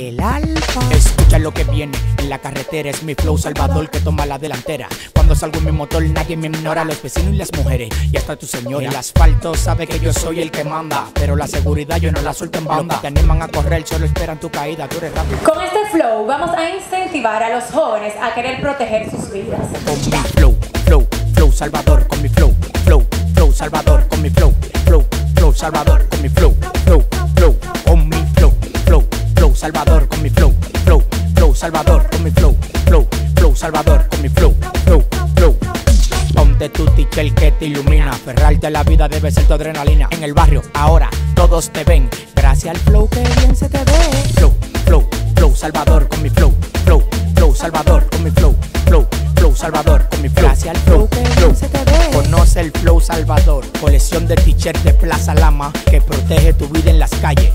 el alfa. Escucha lo que viene en la carretera, es mi flow salvador que toma la delantera. Cuando salgo en mi motor nadie me ignora, los vecinos y las mujeres y hasta tu señora. El asfalto sabe que yo soy el que manda, pero la seguridad yo no la suelto en banda. Los que te animan a correr solo esperan tu caída, tú eres rápido. Con este flow vamos a incentivar a los jóvenes a querer proteger sus vidas. Con mi flow, flow, flow salvador, con mi flow, flow, flow salvador, con mi flow, flow, flow salvador, con mi flow, flow, flow, salvador, con mi flow, flow, flow salvador, con mi flow, flow, flow salvador, con mi flow, flow, flow. Ponte tu ticket que te ilumina. Ferrarte a la vida debe ser tu adrenalina. En el barrio, ahora todos te ven. Gracias al flow que bien se te ve. Flow, flow, flow salvador con mi flow. Flow, flow salvador con mi flow. Flow, flow salvador con mi flow. Gracias al flow que bien se te ve. Conoce el flow salvador. Colección de t-shirts de Plaza Lama que protege tu vida en las calles.